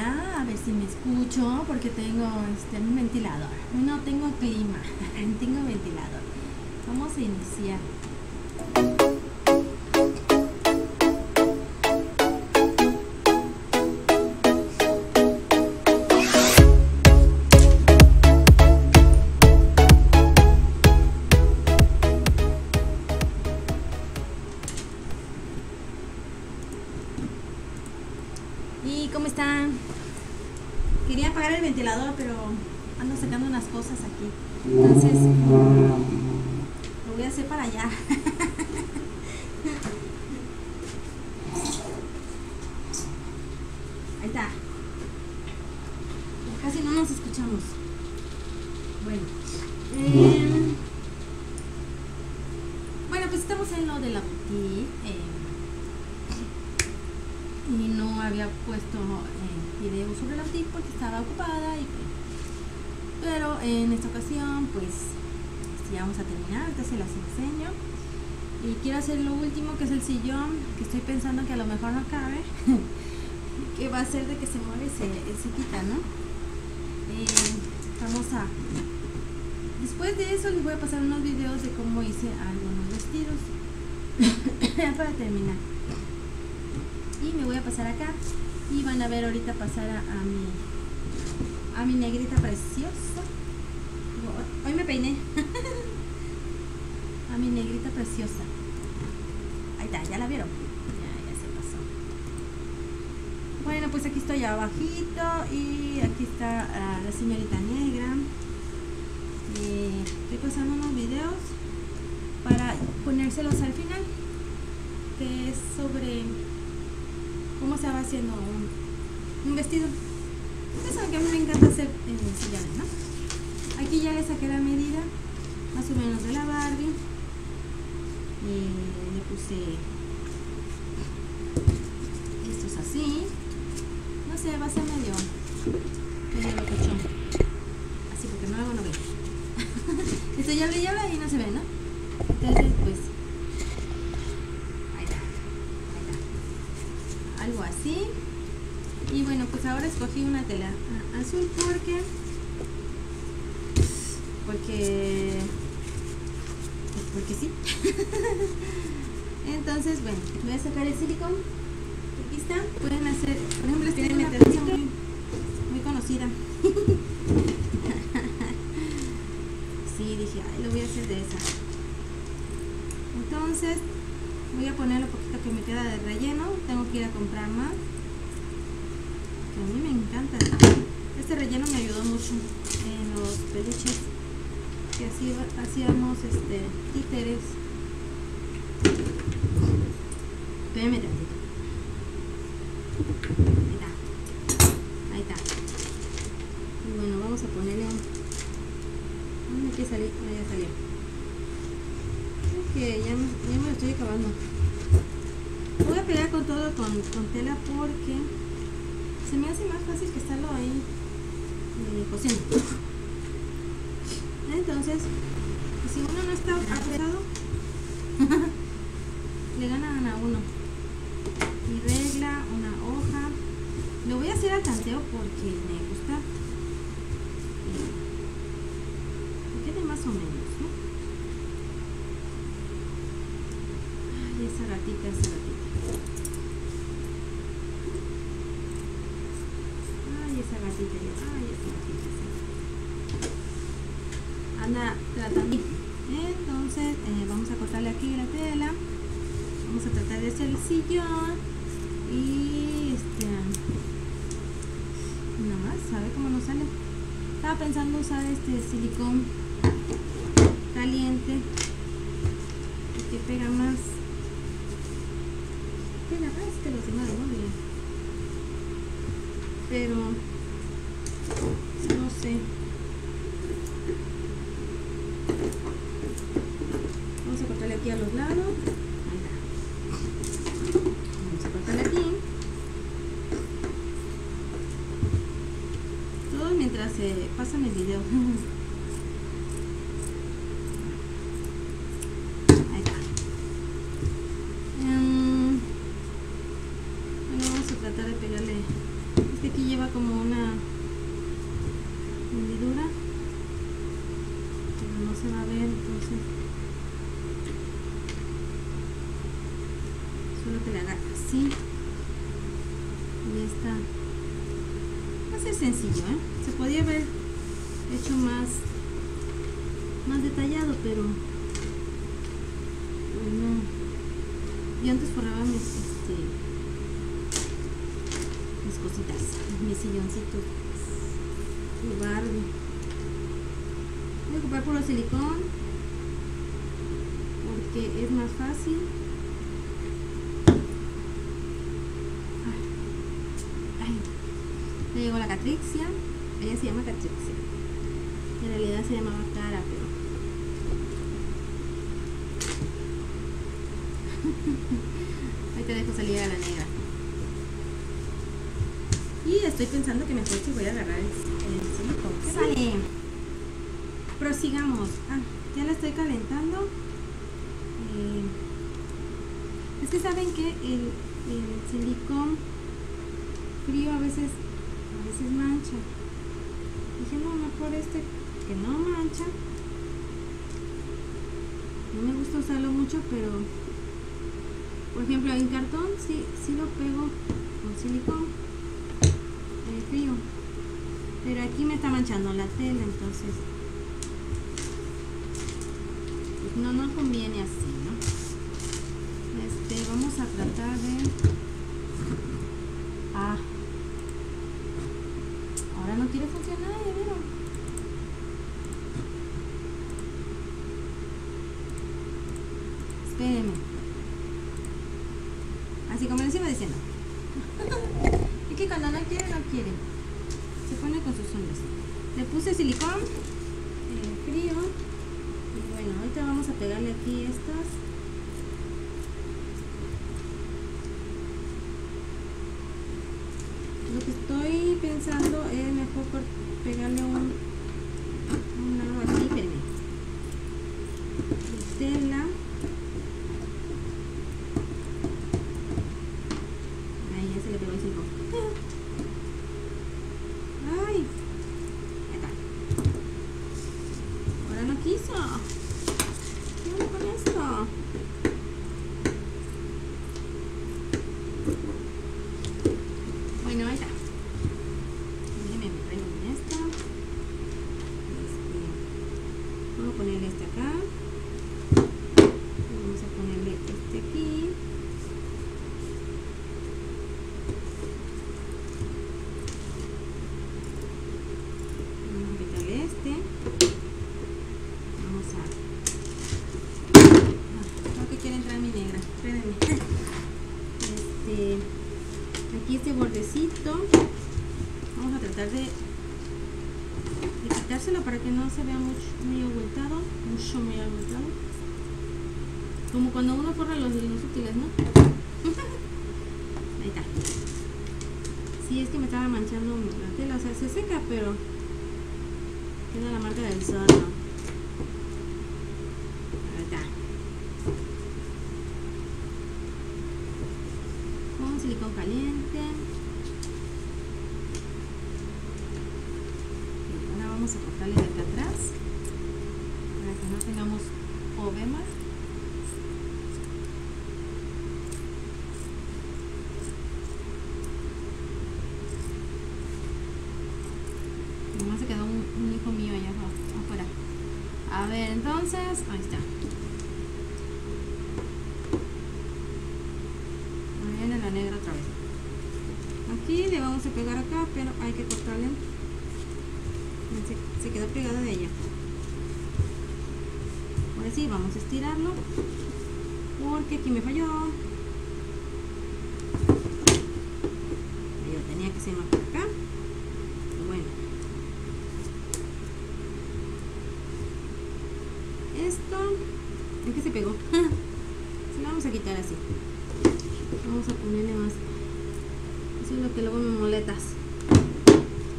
a ver si me escucho porque tengo este, un ventilador. No tengo clima, tengo ventilador. Vamos a iniciar. Ahí está. Casi no nos escuchamos. Bueno. eh, bueno, pues estamos en lo de la boutique. eh, y no había puesto eh, video sobre la boutique porque estaba ocupada y pues, pero en esta ocasión pues ya vamos a terminar, ahorita se las enseño y quiero hacer lo último que es el sillón que estoy pensando que a lo mejor no cabe que va a ser de que se mueve se, se quita, ¿no? Eh, vamos a después de eso les voy a pasar unos videos de cómo hice algunos vestidos. Para terminar. Y me voy a pasar acá y van a ver ahorita pasar a, a mi a mi negrita preciosa. Hoy me peiné. A mi negrita preciosa. Ahí está, ya la vieron ya, ya se pasó bueno pues aquí estoy abajito y aquí está ah, la señorita negra estoy pasando unos videos para ponérselos al final que es sobre cómo se va haciendo un, un vestido. Ustedes saben que a mí me encanta hacer eh, sillones, ¿no? Aquí ya le saqué la medida, más o menos de la Barbie. Y le puse estos así. Sé, va a ser medio, medio locochón. Así porque no hago no ve. Esto ya lleva y no se ve, ¿no? Entonces, pues, ahí está, ahí está algo así y bueno pues ahora escogí una tela a- azul porque porque pues porque sí entonces bueno voy a sacar el silicón está pueden hacer por ejemplo es una tendencia muy, muy conocida. Sí dije ay lo voy a hacer de esa entonces voy a poner lo poquito que me queda de relleno. Tengo que ir a comprar más que a mí me encanta. Este relleno me ayudó mucho en los peluches que hacíamos este títeres. Espérame tantito ahí está ahí está y bueno vamos a ponerle un ¿dónde que salir? Ah, ya salió que ya, me- ya me lo estoy acabando. Voy a pegar con todo con, con tela porque se me hace más fácil que estarlo ahí eh, cosiendo. Entonces, si uno no está apretado, le ganan a uno. Mi regla, una hoja. Hacer al tanteo porque me gusta eh, que quede más o menos, ¿no? Ay, esa gatita, esa gatita. Ay, esa gatita, ay, esa esa. Anda tratando. Entonces, eh, vamos a cortarle aquí la tela. Vamos a tratar de hacer el sillón. Y este. Ver cómo nos sale. Estaba pensando usar este silicón caliente que pega más pega más que los demás ¿no? Miren. pero no sé vamos a cortarle aquí a los lados ahí está vamos a cortarle aquí todo se pasan el video Ahí está. Em, bueno, vamos a tratar de pegarle. Es que aquí lleva como una hendidura pero no se va a ver entonces solo que le haga así y esta va a ser sencillo ¿eh? se podía haber hecho más más detallado pero pues no yo antes forraba mis este mis cositas mis silloncitos mi Barbie. Voy a ocupar puro silicón porque es más fácil. Ay, llegó la Catrixia ella se llama Catrixia. En realidad se llamaba Cara pero ahí te dejo salir a la negra. Y estoy pensando que mejor si voy a agarrar el, el silicón. Sale. Prosigamos. Ah, ya la estoy calentando. Eh, es que saben que el, el silicón frío a veces a veces mancha. Dije no mejor este que no mancha. No me gusta usarlo mucho pero por ejemplo en cartón sí, sí lo pego con silicón eh, frío pero aquí me está manchando la tela entonces pues no nos conviene así ¿no? este vamos a tratar de ah ahora no quiere funcionar ya vieron espérenme así como iba diciendo es que cuando no quiere no quiere se pone con sus ondas le puse silicón eh, frío y bueno ahorita vamos a pegarle aquí estas. Lo que estoy pensando es mejor pegarle un, un algo aquí, espérenme, de tela. Ahí ya se le pegó el cinco. Ay, ya está. Ahora no quiso. ¿Qué onda con esto? Bueno, ahí está. Déjenme me traigo en esta. Este, vamos a ponerle este acá. Vamos a ponerle este aquí. Vamos a quitarle este. Vamos a. Ah, creo que quiere entrar mi negra. Espérenme. Este aquí este bordecito vamos a tratar de, de quitárselo para que se vea mucho muy abultado mucho muy abultado. Como cuando uno forra los, los útiles no ahí está. Sí es que me estaba manchando la tela o sea se seca pero queda la marca del sol ahí está. Con silicón caliente. Y ahora vamos a cortarle de acá atrás para que no tengamos problemas. Nomás se quedó un, un hijo mío allá afu- afuera. A ver, entonces, ahí está. Ahí viene la negra otra vez. Aquí le vamos a pegar acá, pero hay que cortarle. Se, se quedó pegada de ella. Ahora sí, vamos a estirarlo. Porque aquí me falló. Yo tenía que ser más por acá. ¿Por qué se pegó? se lo vamos a quitar así. Vamos a ponerle más. Eso es lo que luego me moletas.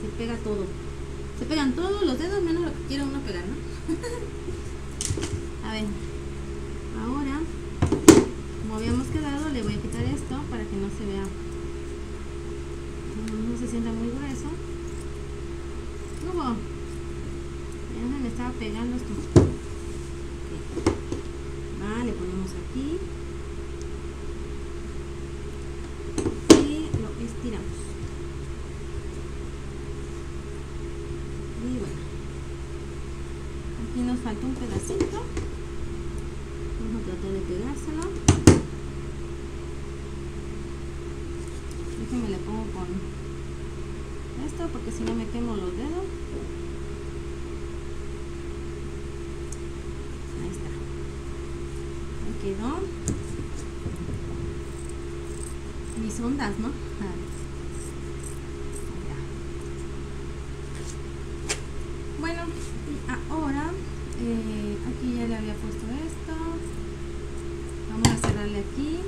Se pega todo. Se pegan todos los dedos menos lo que quiera uno pegar, ¿no? a ver. Ahora, como habíamos quedado, le voy a quitar esto para que no se vea. No se sienta muy grueso. ¿Cómo? Ya me estaba pegando esto. ¿No? Bueno, y ahora eh, aquí ya le había puesto esto. Vamos a cerrarle aquí.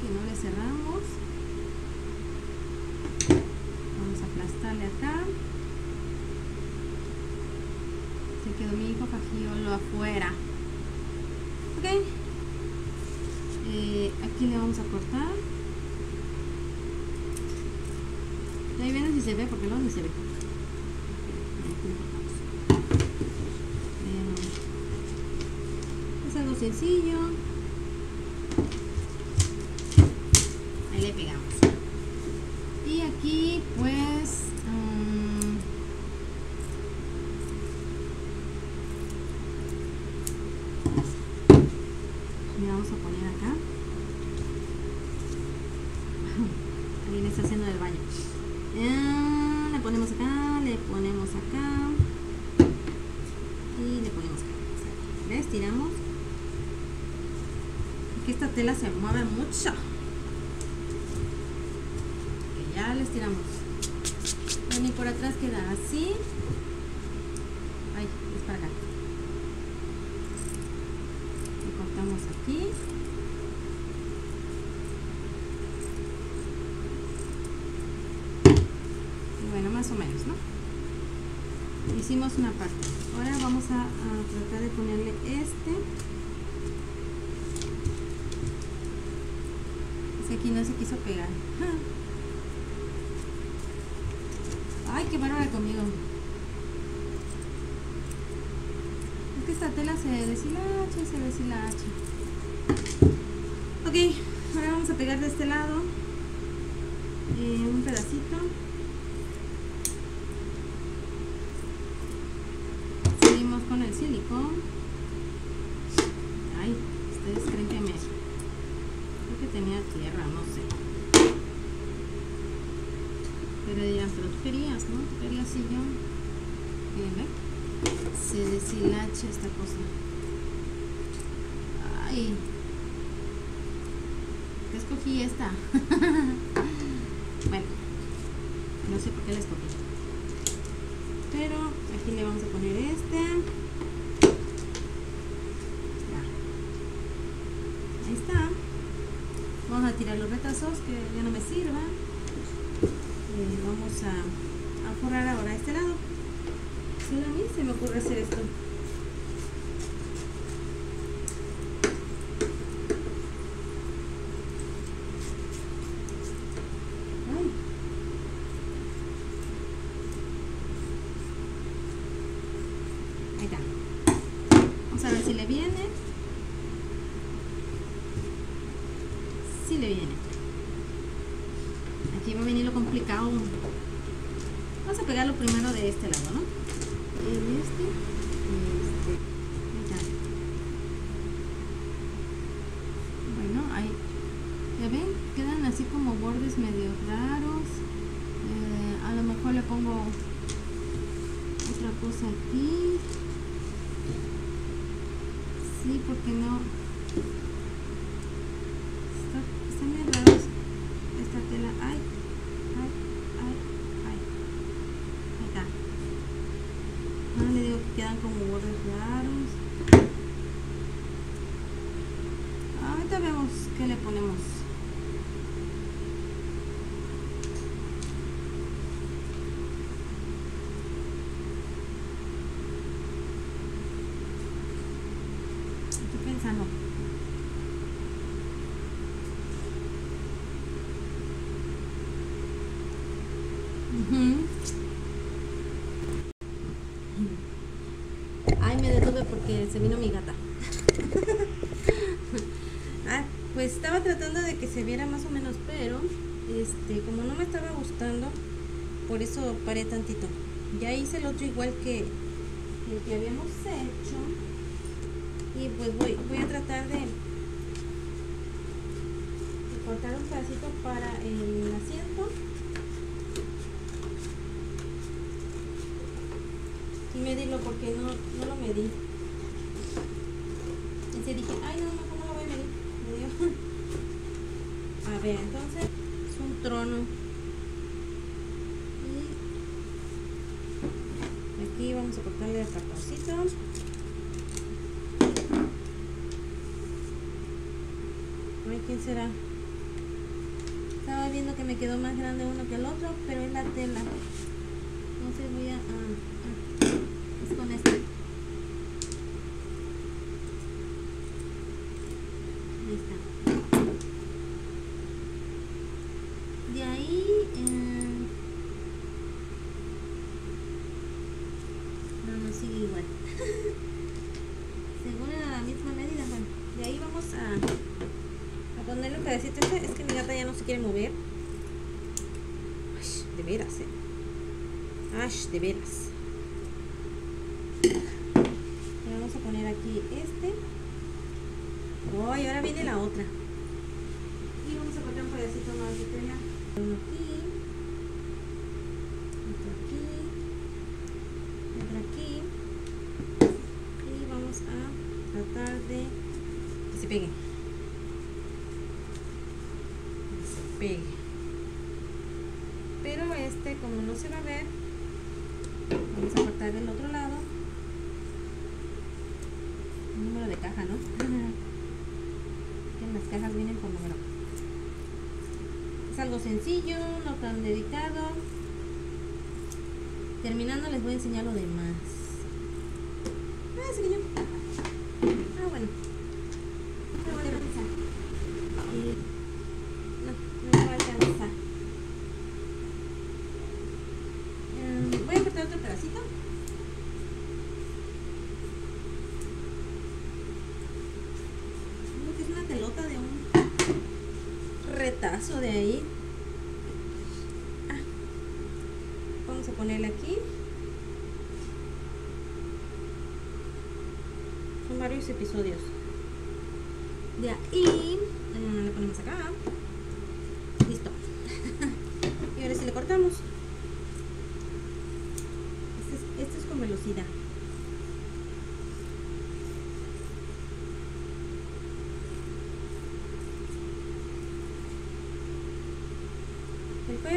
Que no le cerramos. Vamos a aplastarle acá. Se quedó mi hijo lo afuera. Ok. Eh, aquí le vamos a cortar. Y ahí viene si se ve, porque no ni se ve. Es algo sencillo. Ahí le pegamos. Y aquí pues... Le vamos a poner acá. Alguien está haciendo el baño. Eh, le ponemos acá, le ponemos acá. Y le ponemos acá. Estiramos. Aquí esta tela se mueve mucho. Ok, ya le estiramos. Bueno, y por atrás queda así. Ay, es para acá. Le cortamos aquí. Y bueno, más o menos, ¿no? Hicimos una parte. Ahora vamos a, tratar de ponerle este. Aquí no se quiso pegar. Ay, qué bárbara conmigo. Es que esta tela se deshilacha, se deshilacha. Ok, ahora vamos a pegar de este lado eh, un pedacito. Seguimos con el silicón. Ay, ustedes creen que me... Creo que tenía tierra, no sé. Pero dirán, pero tú querías, ¿no? Tú querías yo. Miren, ¿ve? Se deshilacha esta cosa. Ay. ¿Qué escogí esta? bueno, no sé por qué la escogí. Pero aquí le vamos a poner este. Ya. Ahí está. Vamos a tirar los retazos que ya no me sirvan. Eh, vamos a, a forrar ahora este lado. Solo a mí se me ocurre hacer esto. Ay. Ahí está. Vamos a ver si le viene. Sí le viene. Aquí va a venir lo complicado. Vamos a pegarlo primero de este lado, ¿no? Este. Este. Bueno, ahí. ¿Ya ven? Quedan así como bordes medio raros. Eh, a lo mejor le pongo otra cosa aquí. Sí, porque no. Está, están bien raros esta tela. Ay, ay, ay, ay. Ahí está. Ah, le digo que quedan como bordes raros. Vemos qué le ponemos. Estoy pensando. Ay, me detuve porque se vino mi gata. estaba tratando de que se viera más o menos, pero este, como no me estaba gustando, por eso paré tantito. Ya hice el otro igual que el que habíamos hecho. Y pues voy, voy a tratar de, cortar un pedacito para el asiento. Y medirlo porque no, no lo medí. Entonces dije, ay no A ver, entonces es un trono. Y aquí vamos a cortarle el cartoncito. Ay, ¿quién será? Estaba viendo que me quedó más grande uno que el otro, pero es la tela. Entonces voy a... es con este. Ahí está. De ahí... Eh, no, no sigue igual. Según la misma medida, bueno, de ahí vamos a ponerle un pedacito este, es que mi gata ya no se quiere mover Ay, de veras eh. Ay, de veras. Le vamos a poner aquí este. Oh, y ahora viene la otra. Y vamos a poner un pedacito más de tela aquí otro aquí otro aquí y vamos a tratar de que se pegue pero este como no se va a ver vamos a cortar del otro lado. Un número de caja no que las cajas vienen con número es algo sencillo no tan dedicado. Terminando les voy a enseñar lo demás. Ah, ah bueno de ahí. Ah. Vamos a ponerle aquí. Son varios episodios. De ahí, mm, le ponemos acá. Listo. y ahora si le cortamos. Este esto es con velocidad.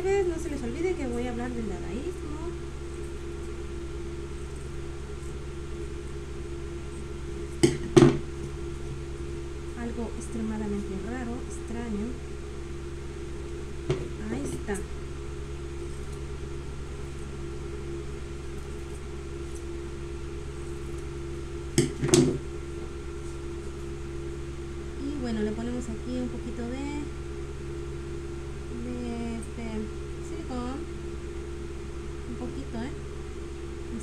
No se les olvide que voy a hablar del dadaísmo. Algo extremadamente raro, extraño. Ahí está. Y bueno, le ponemos aquí un poquito de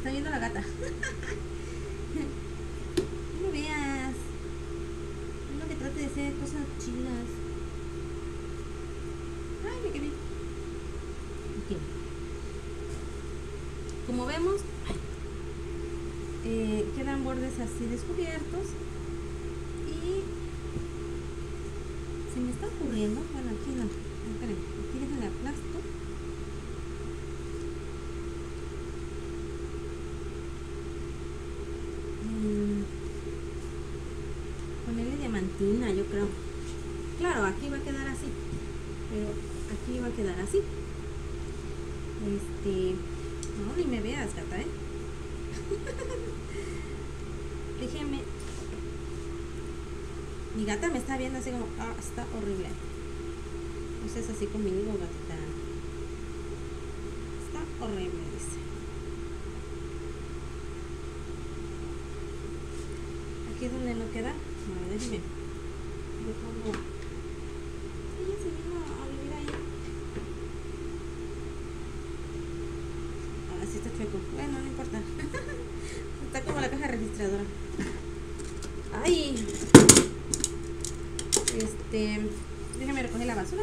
está viendo la gata. no veas. No que trate de hacer cosas chidas. Ay, me quedé. Como vemos, eh, quedan bordes así descubiertos. Y se me está ocurriendo, bueno, aquí no, yo creo. Claro, aquí va a quedar así. Pero aquí va a quedar así. Este. No, ni me veas, gata, ¿eh? Mi gata me está viendo así como, ah, está horrible. No es así conmigo, gatita. Está horrible, dice. Aquí es donde no queda. Bueno, de cuando ella se vino a vivir ahí. Ahora sí está chueco. Bueno, no importa. Como la caja registradora. Ay. Este. Déjame recoger la basura.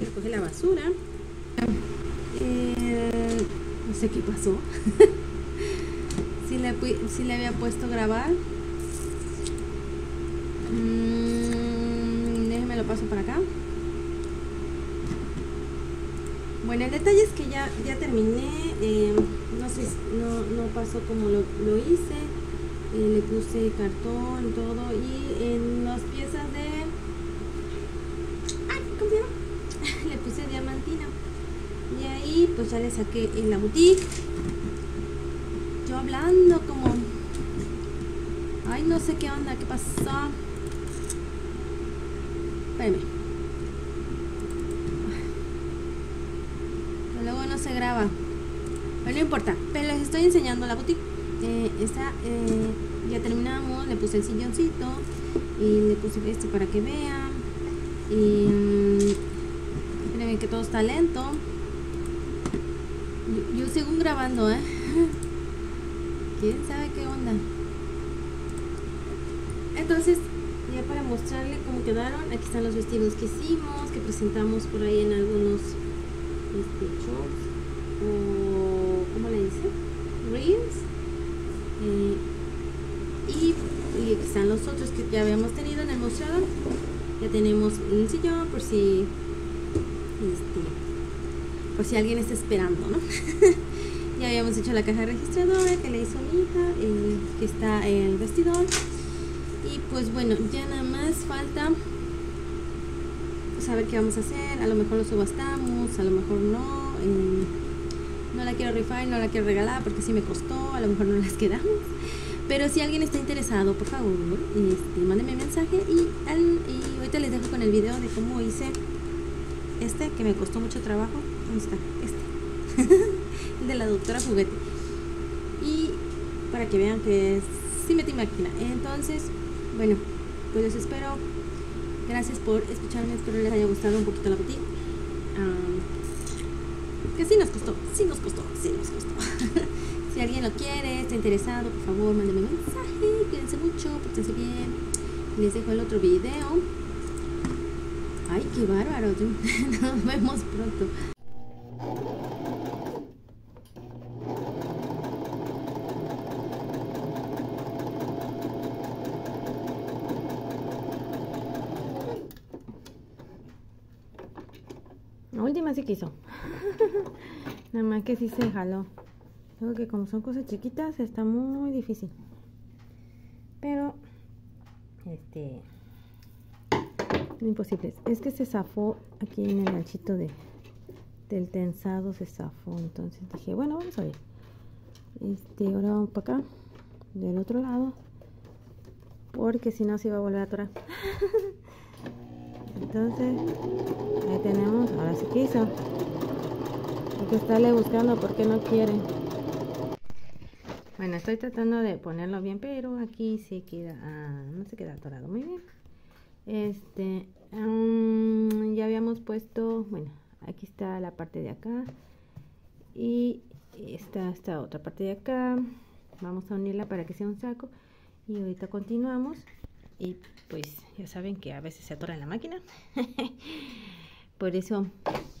Recoger la basura. Eh, no sé qué pasó. si, le, si le había puesto grabar. Déjeme lo paso para acá. Bueno, el detalle es que ya, ya terminé, eh, no sé, no, no pasó como lo, lo hice, eh, le puse cartón todo, y en las piezas de... ¡Ay! ¿Cómo se llama? le puse diamantina. Y ahí pues ya le saqué en la boutique. Yo hablando como... Ay, no sé qué onda, qué pasó. Espérame. luego no se graba. No importa. Pero les estoy enseñando la boutique. Eh, esta, eh, ya terminamos. Le puse el silloncito. Y le puse este para que vean. Y miren que todo está lento. Yo, yo sigo grabando, ¿eh? ¿Quién sabe qué onda? Entonces, ya para mostrarle cómo quedaron, aquí están los vestidos que hicimos, que presentamos por ahí en algunos este, o ¿cómo le dice? Reels eh, y, y, aquí están los otros que ya habíamos tenido en el mostrador ya tenemos un sillón por si este, por si alguien está esperando ¿no? ya habíamos hecho la caja registradora que le hizo mi hija eh, que está en el vestidor y pues bueno ya nada más falta saber qué vamos a hacer, a lo mejor lo subastamos, a lo mejor no, eh, no la quiero rifar, no la quiero regalar porque sí me costó, a lo mejor no las quedamos. Pero si alguien está interesado, por favor, este, mándeme un mensaje y, ahorita les dejo con el video de cómo hice este, que me costó mucho trabajo. ¿Dónde está? Este. de la doctora juguete. Y para que vean que sí metí máquina. Entonces, bueno, pues los espero Gracias por escucharme, espero les haya gustado un poquito la boutique. Que sí nos costó, sí nos costó, sí nos costó. si alguien lo quiere, está interesado, por favor, mándenme un mensaje. Cuídense mucho, pórtense bien. Les dejo el otro video. Ay, qué bárbaro. Nos vemos pronto. La última sí quiso. Más que sí se jaló. Creo que como son cosas chiquitas está muy difícil. Pero, este, imposible. Es que se zafó aquí en el ganchito de, del tensado, se zafó. Entonces dije, bueno, vamos a ver. Este, ahora vamos para acá, del otro lado. Porque si no se iba a volver a atorar. Entonces, ahí tenemos, ahora sí quiso. Que estarle buscando porque no quiere. Bueno, estoy tratando de ponerlo bien, pero aquí sí queda, ah, no se queda atorado. Muy bien. Este, um, ya habíamos puesto, bueno, aquí está la parte de acá. Y está esta otra parte de acá. Vamos a unirla para que sea un saco. Y ahorita continuamos y pues ya saben que a veces se atora en la máquina por eso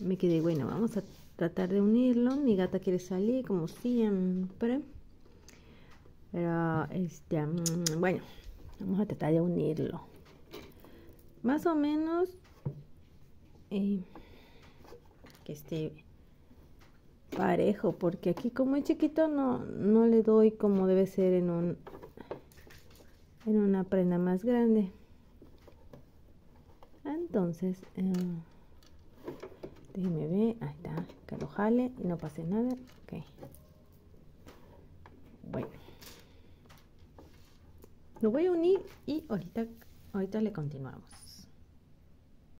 me quedé bueno vamos a tratar de unirlo. Mi gata quiere salir como siempre. Pero este mm, bueno vamos a tratar de unirlo. Más o menos eh, que esté parejo porque aquí como es chiquito no, no le doy como debe ser en un en una prenda más grande. Entonces eh, déjeme ver ahí está que lo jale y no pase nada ok. Bueno. Lo voy a unir y ahorita ahorita le continuamos